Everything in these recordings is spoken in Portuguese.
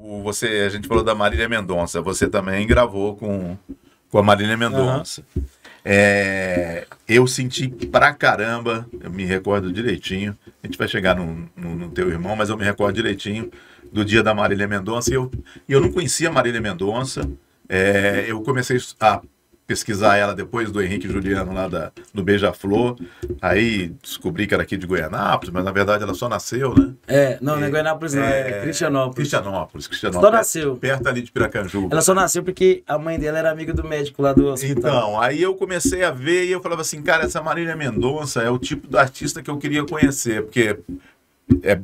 O- Você, a gente falou da Marília Mendonça. Você também gravou com, com a Marília Mendonça. É, eu senti pra caramba, eu me recordo direitinho. A gente vai chegar no, no, no teu irmão, mas eu me recordo direitinho do dia da Marília Mendonça. E eu, eu não conhecia a Marília Mendonça. É, eu comecei a pesquisar ela depois do Henrique Juliano lá da, do Beija-Flor. Aí descobri que era aqui de Goianápolis, mas na verdade ela só nasceu, né? É, não, não é Goianápolis, não, é, Cristianópolis. Cristianópolis, Cristianópolis. Só nasceu. Perto ali de Piracanjuba. Ela só nasceu porque a mãe dela era amiga do médico lá do hospital. Então, aí eu comecei a ver e eu falava assim, cara, essa Marília Mendonça é o tipo de artista que eu queria conhecer, porque é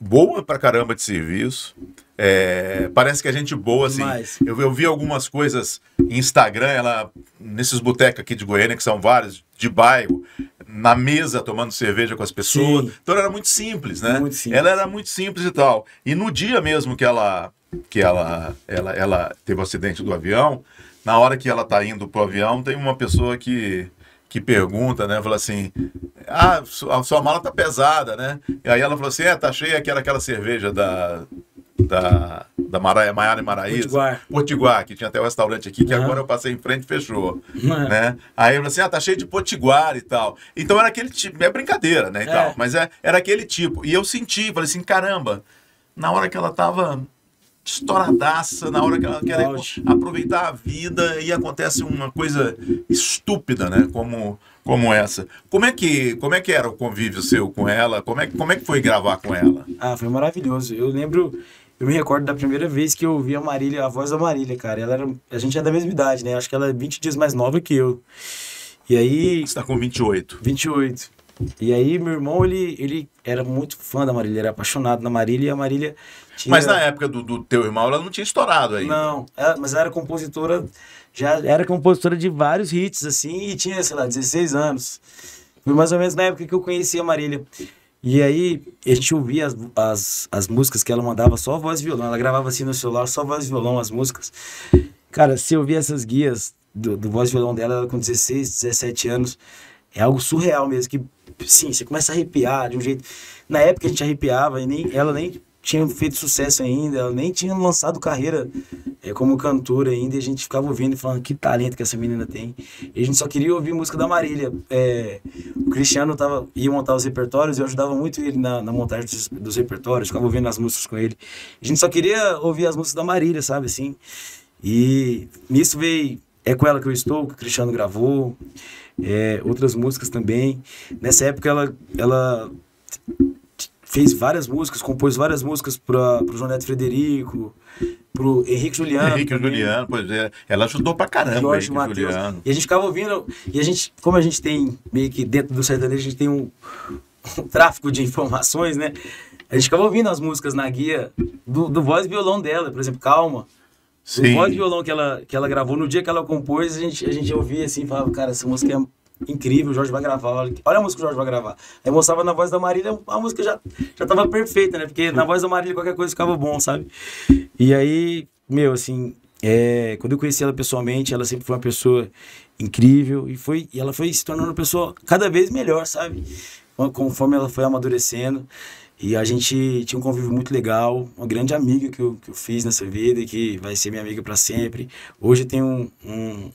boa pra caramba de serviço. É, parece que é gente boa, assim. Eu, eu vi algumas coisas em Instagram, ela, nesses botecos aqui de Goiânia, que são vários, de bairro, na mesa tomando cerveja com as pessoas. Sim. Então era muito simples, né? Muito simples. Ela era muito simples e tal. E no dia mesmo que ela que ela ela, ela teve o acidente do avião, na hora que ela tá indo pro avião, tem uma pessoa que que pergunta, né? Fala assim: "Ah, a sua mala tá pesada, né?" E aí ela falou assim: "É, tá cheia que era aquela cerveja da da, da Mara, Maiara e Maraíza. Potiguar. Potiguar, que tinha até o restaurante aqui, que Aham. agora eu passei em frente e fechou. Aham. né? Aí eu falei assim, ah, tá cheio de potiguar e tal. Então era aquele tipo, é brincadeira, né, e É. tal. Mas é, era aquele tipo. E eu senti, falei assim, caramba, na hora que ela tava estouradaça, na hora que ela quer aproveitar a vida e acontece uma coisa estúpida, né, como como essa. Como é que como é que era o convívio seu com ela? Como é como é que foi gravar com ela? Ah, foi maravilhoso. Eu lembro, eu me recordo da primeira vez que eu ouvi a Marília, a voz da Marília, cara. Ela era, a gente é da mesma idade, né? Acho que ela é 20 dias mais nova que eu. E aí, Você tá com 28. 28. E aí, meu irmão, ele, ele era muito fã da Marília, era apaixonado na Marília e a Marília tinha... Mas na época do, do teu irmão, ela não tinha estourado ainda. Não, ela- mas ela era compositora, já era compositora de vários hits, assim, e tinha, sei lá, 16 anos. Foi mais ou menos na época que eu conheci a Marília. E aí, a gente ouvia as, as, as músicas que ela mandava só voz e violão. Ela gravava assim no celular, só voz e violão, as músicas. Cara, se eu essas guias do, do voz e violão dela, ela com 16, 17 anos, é algo surreal mesmo, que, sim, você começa a arrepiar de um jeito... Na época a gente arrepiava e nem, ela nem tinha feito sucesso ainda, ela nem tinha lançado carreira é, como cantora ainda, e a gente ficava ouvindo e falando que talento que essa menina tem. E a gente só queria ouvir música da Marília. É, o Cristiano tava, ia montar os repertórios eu ajudava muito ele na, na montagem dos, dos repertórios, ficava ouvindo as músicas com ele. A gente só queria ouvir as músicas da Marília, sabe assim? E nisso veio É Com Ela Que Eu Estou, que o Cristiano gravou, é, outras músicas também. Nessa época ela, ela fez várias músicas, compôs várias músicas para o João Neto Frederico, pro Henrique Juliano. Henrique também. Juliano, pois é. Ela ajudou pra caramba, Jorge Henrique Matheus. Juliano. E a gente ficava ouvindo, e a gente, como a gente tem meio que dentro do sertanejo, a gente tem um, um tráfico de informações, né? A gente ficava ouvindo as músicas na guia do, do voz e violão dela, por exemplo, Calma. O Sim. voz e violão que ela, que ela gravou, no dia que ela compôs, a gente, a gente ouvia assim, falava, cara, essa música é incrível, o Jorge vai gravar, olha, a música que o Jorge vai gravar. Aí mostrava na voz da Marília, a música já, já tava perfeita, né? Porque na voz da Marília qualquer coisa ficava bom, sabe? E aí, meu, assim, é, quando eu conheci ela pessoalmente, ela sempre foi uma pessoa incrível e, foi, e ela foi se tornando uma pessoa cada vez melhor, sabe? Conforme ela foi amadurecendo. E a gente tinha um convívio muito legal, uma grande amiga que eu, que eu fiz nessa vida e que vai ser minha amiga para sempre. Hoje tenho um, um,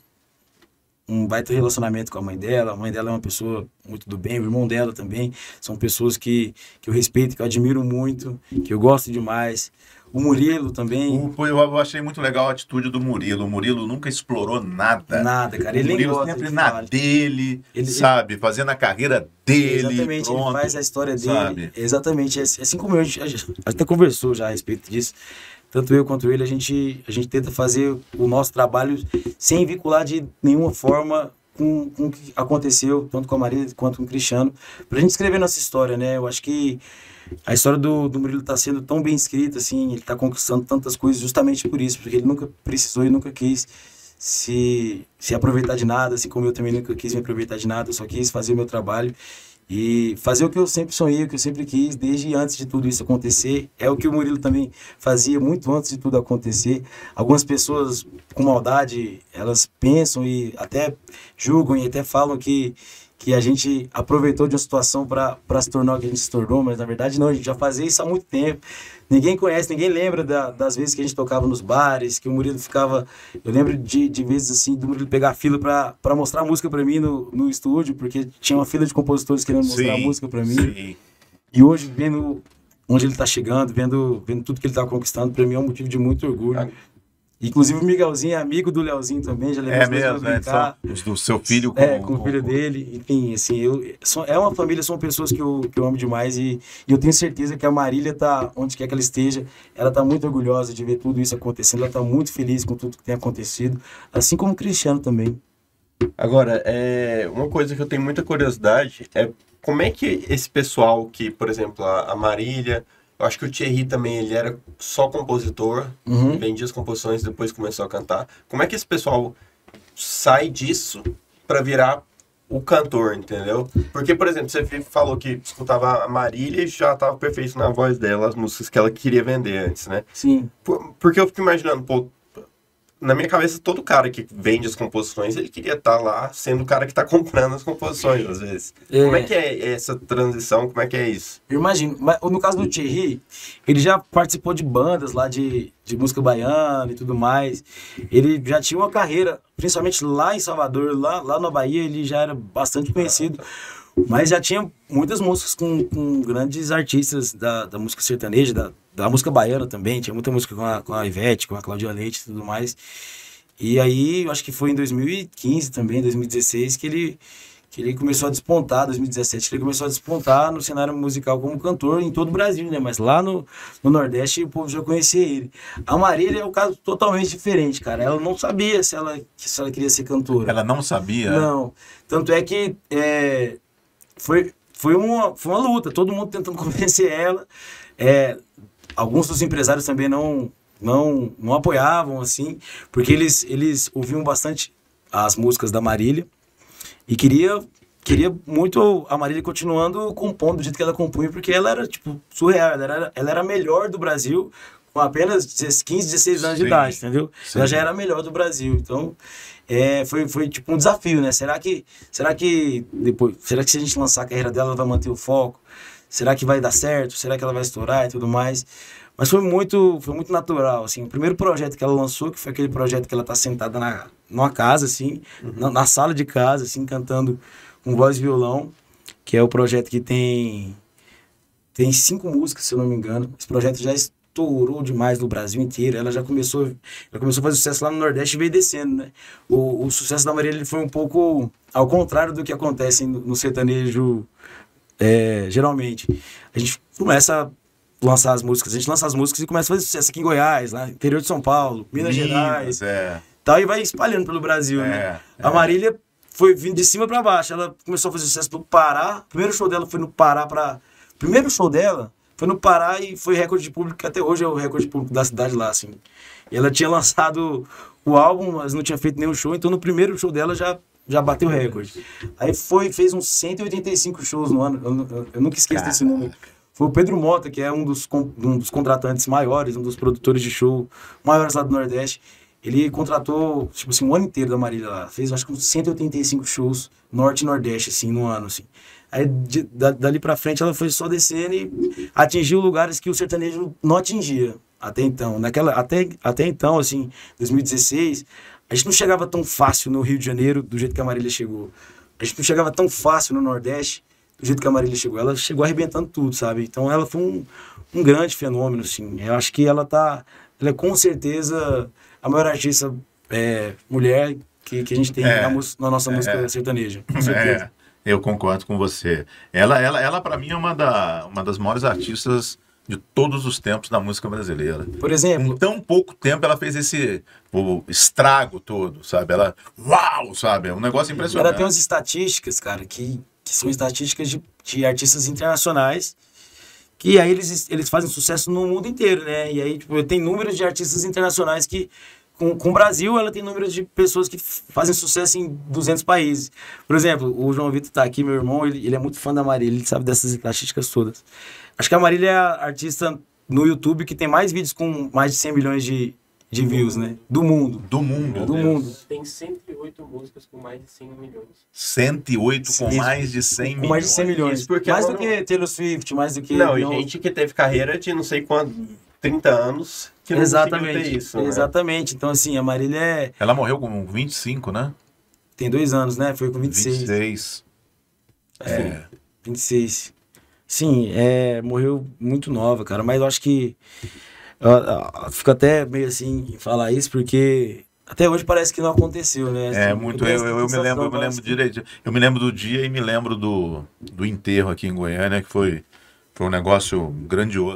um baita relacionamento com a mãe dela. A mãe dela é uma pessoa muito do bem, o irmão dela também. São pessoas que, que eu respeito, que eu admiro muito, que eu gosto demais. O Murilo também. O- Eu achei muito legal a atitude do Murilo. O Murilo nunca explorou nada. Nada, cara. O Ele nem Murilo gosta sempre de na falar. dele, Ele- sabe? Fazendo a carreira dele. Exatamente, pronto, ele faz a história dele. sabe? Exatamente, assim assim como eu, a gente até conversou já a respeito disso. Tanto eu quanto ele, a gente, a gente tenta fazer o nosso trabalho sem vincular de nenhuma forma com, com o que aconteceu, tanto com a Maria quanto com o Cristiano, pra gente escrever nossa história, né? Eu acho que a história do, do Murilo tá sendo tão bem escrita, assim, ele tá conquistando tantas coisas justamente por isso, porque ele nunca precisou e nunca quis se, se aproveitar de nada, assim como eu também nunca quis me aproveitar de nada, eu só quis fazer o meu trabalho e fazer o que eu sempre sonhei, o que eu sempre quis, desde antes de tudo isso acontecer. É o que o Murilo também fazia muito antes de tudo acontecer. Algumas pessoas com maldade, elas pensam e até julgam e até falam que, que a gente aproveitou de uma situação para se tornar o que a gente se tornou, mas na verdade não, a gente já fazia isso há muito tempo. Ninguém conhece, ninguém lembra da, das vezes que a gente tocava nos bares, que o Murilo ficava. Eu lembro de, de vezes assim, do Murilo pegar fila para mostrar a música para mim no, no estúdio, porque tinha uma fila de compositores querendo mostrar sim, a música para mim. Sim. E hoje, vendo onde ele está chegando, vendo, vendo tudo que ele está conquistando, para mim é um motivo de muito orgulho. Inclusive o Miguelzinho é amigo do Leozinho também, já levou é mesmo, né? do seu filho com, é, com, com o filho com... dele. Enfim, assim, eu, sou, é uma família, são pessoas que eu, que eu amo demais e, e eu tenho certeza que a Marília tá onde quer que ela esteja, ela tá muito orgulhosa de ver tudo isso acontecendo, ela tá muito feliz com tudo que tem acontecido, assim como o Cristiano também. Agora, é, uma coisa que eu tenho muita curiosidade é como é que esse pessoal que, por exemplo, a, a Marília, eu acho que o Thierry também, ele era só compositor, uhum. vendia as composições e depois começou a cantar. Como é que esse pessoal sai disso para virar o cantor, entendeu? Porque, por exemplo, você falou que escutava a Marília e já estava perfeito na voz dela, as músicas que ela queria vender antes, né? Sim. Por, porque eu fico imaginando, pô, na minha cabeça, todo cara que vende as composições, ele queria estar tá lá sendo o cara que está comprando as composições, às vezes. É. Como é que é essa transição? Como é que é isso? Eu imagino. Mas, no caso do Thierry, ele já participou de bandas lá de, de música baiana e tudo mais. Ele já tinha uma carreira, principalmente lá em Salvador, lá, lá na Bahia, ele já era bastante conhecido. Mas já tinha muitas músicas com, com grandes artistas da, da música sertaneja, da, da música baiana também. Tinha muita música com a, com a Ivete, com a Cláudia Leite e tudo mais. E aí, eu acho que foi em 2015 também, 2016, que ele, que ele começou a despontar, 2017, que ele começou a despontar no cenário musical como cantor em todo o Brasil, né? Mas lá no, no Nordeste o povo já conhecia ele. A Marília é um caso totalmente diferente, cara. Ela não sabia se ela, se ela queria ser cantora. Ela não sabia? Não. Tanto é que é, foi, foi, uma, foi uma luta, todo mundo tentando convencer ela. É, alguns dos empresários também não, não, não apoiavam, assim, porque eles, eles ouviam bastante as músicas da Marília e queria queria muito a Marília continuando compondo do jeito que ela compunha, porque ela era, tipo, surreal, ela era, ela era a melhor do Brasil com apenas 15, 16 anos Sim. de idade, entendeu? Sim. Ela já era a melhor do Brasil, então é, foi, foi tipo um desafio, né? Será que, será que depois, será que se a gente lançar a carreira dela, ela vai manter o foco? Será que vai dar certo? Será que ela vai estourar e tudo mais? Mas foi muito, foi muito natural, assim. O primeiro projeto que ela lançou, que foi aquele projeto que ela tá sentada na, numa casa, assim, uhum. na, na, sala de casa, assim, cantando com voz e violão, que é o projeto que tem tem cinco músicas, se eu não me engano. Esse projeto já estourou demais no Brasil inteiro. Ela já começou, ela começou a fazer sucesso lá no Nordeste e veio descendo, né? O, o sucesso da Maria ele foi um pouco ao contrário do que acontece no, no sertanejo é, geralmente. A gente começa lançar as músicas. A gente lança as músicas e começa a fazer sucesso aqui em Goiás, lá interior de São Paulo, Minas, Minas Gerais. É. Tal, e vai espalhando pelo Brasil, né? é, né? É. A Marília foi vindo de cima para baixo. Ela começou a fazer sucesso no Pará. O primeiro show dela foi no Pará para primeiro show dela foi no Pará e foi recorde de público, que até hoje é o recorde de público da cidade lá, assim. E ela tinha lançado o álbum, mas não tinha feito nenhum show, então no primeiro show dela já já bateu o recorde. Aí foi, fez uns 185 shows no ano. Eu, eu, eu nunca esqueço Cara. desse número. Foi o Pedro Mota, que é um dos, um dos contratantes maiores, um dos produtores de show maiores lá do Nordeste. Ele contratou, tipo assim, um ano inteiro da Marília lá. Fez, acho que uns 185 shows Norte e Nordeste, assim, no ano, assim. Aí, de, da, dali pra frente, ela foi só descendo e atingiu lugares que o sertanejo não atingia até então. Naquela, até, até então, assim, 2016, a gente não chegava tão fácil no Rio de Janeiro do jeito que a Marília chegou. A gente não chegava tão fácil no Nordeste do jeito que a Marília chegou. Ela chegou arrebentando tudo, sabe? Então ela foi um, um grande fenômeno, assim. Eu acho que ela tá. Ela é com certeza a maior artista é, mulher que, que a gente tem é, na, na, nossa é, música sertaneja. Com certeza. É, eu concordo com você. Ela, ela, ela para mim, é uma, da, uma das maiores artistas de todos os tempos da música brasileira. Por exemplo. Em tão pouco tempo ela fez esse o estrago todo, sabe? Ela. Uau! Sabe? É um negócio impressionante. Ela tem umas estatísticas, cara, que que são estatísticas de, de artistas internacionais, que aí eles, eles fazem sucesso no mundo inteiro, né? E aí, tipo, tem números de artistas internacionais que, com, com o Brasil, ela tem números de pessoas que fazem sucesso em 200 países. Por exemplo, o João Vitor tá aqui, meu irmão, ele, ele é muito fã da Marília, ele sabe dessas estatísticas todas. Acho que a Marília é a artista no YouTube que tem mais vídeos com mais de 100 milhões de, de views, né? Do mundo. Do mundo. Do mundo. Tem 108 108 músicas com mais de 100 milhões. 108 com Isso. mais de 100 Com milhões. mais de 100 milhões. Isso porque mais do não- que Taylor Swift, mais do que. Não, e gente que teve carreira de não sei quanto, 30 anos, que não Exatamente. isso. né? Exatamente. Então, assim, a Marília é- Ela morreu com 25, né? tem dois anos, né? Foi com 26. 26. É. 26. Sim, é, morreu muito nova, cara. Mas eu acho que. Eu, eu fico até meio assim em falar isso, porque até hoje parece que não aconteceu, né? É, Assim, muito. tenho Eu, eu, eu me lembro, eu me lembro que- direito. Eu me lembro do dia e me lembro do, do enterro aqui em Goiânia, que foi, foi um negócio grandioso.